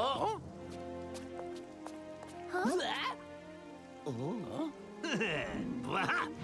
あわ